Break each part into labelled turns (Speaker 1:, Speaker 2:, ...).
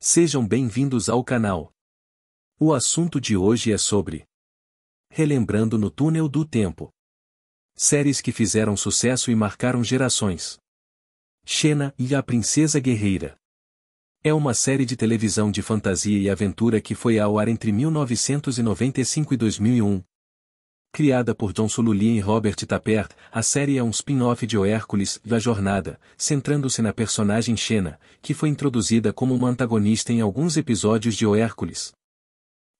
Speaker 1: Sejam bem-vindos ao canal. O assunto de hoje é sobre Relembrando no Túnel do Tempo. Séries que fizeram sucesso e marcaram gerações. Xena e a Princesa Guerreira. É uma série de televisão de fantasia e aventura que foi ao ar entre 1995 e 2001, Criada por John Sululin e Robert Tapert, a série é um spin-off de O Hércules, da Jornada, centrando-se na personagem Xena, que foi introduzida como uma antagonista em alguns episódios de O Hércules.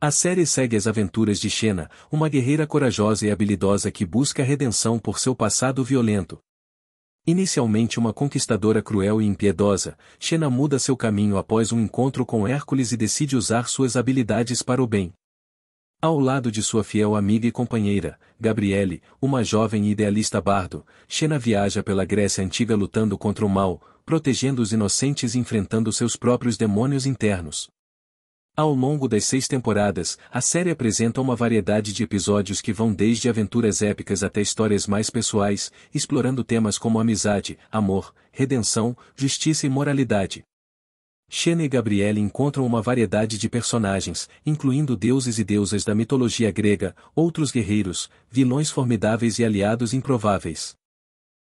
Speaker 1: A série segue as aventuras de Xena, uma guerreira corajosa e habilidosa que busca redenção por seu passado violento. Inicialmente uma conquistadora cruel e impiedosa, Xena muda seu caminho após um encontro com Hércules e decide usar suas habilidades para o bem. Ao lado de sua fiel amiga e companheira, Gabriele, uma jovem idealista bardo, Xena viaja pela Grécia antiga lutando contra o mal, protegendo os inocentes e enfrentando seus próprios demônios internos. Ao longo das seis temporadas, a série apresenta uma variedade de episódios que vão desde aventuras épicas até histórias mais pessoais, explorando temas como amizade, amor, redenção, justiça e moralidade. Xena e Gabriele encontram uma variedade de personagens, incluindo deuses e deusas da mitologia grega, outros guerreiros, vilões formidáveis e aliados improváveis.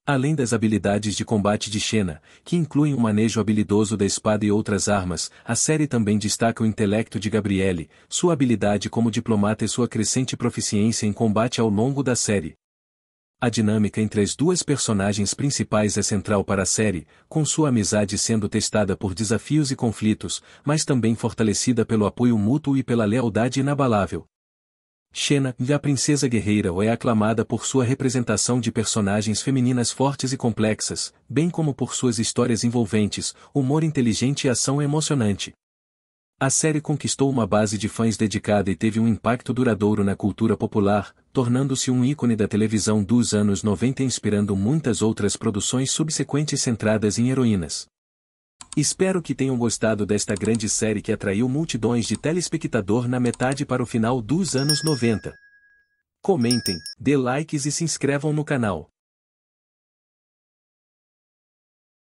Speaker 1: Além das habilidades de combate de Xena, que incluem o manejo habilidoso da espada e outras armas, a série também destaca o intelecto de Gabriele, sua habilidade como diplomata e sua crescente proficiência em combate ao longo da série. A dinâmica entre as duas personagens principais é central para a série, com sua amizade sendo testada por desafios e conflitos, mas também fortalecida pelo apoio mútuo e pela lealdade inabalável. Xena, a princesa guerreira é aclamada por sua representação de personagens femininas fortes e complexas, bem como por suas histórias envolventes, humor inteligente e ação emocionante. A série conquistou uma base de fãs dedicada e teve um impacto duradouro na cultura popular, tornando-se um ícone da televisão dos anos 90 e inspirando muitas outras produções subsequentes centradas em heroínas. Espero que tenham gostado desta grande série que atraiu multidões de telespectador na metade para o final dos anos 90. Comentem, dê likes e se inscrevam no canal.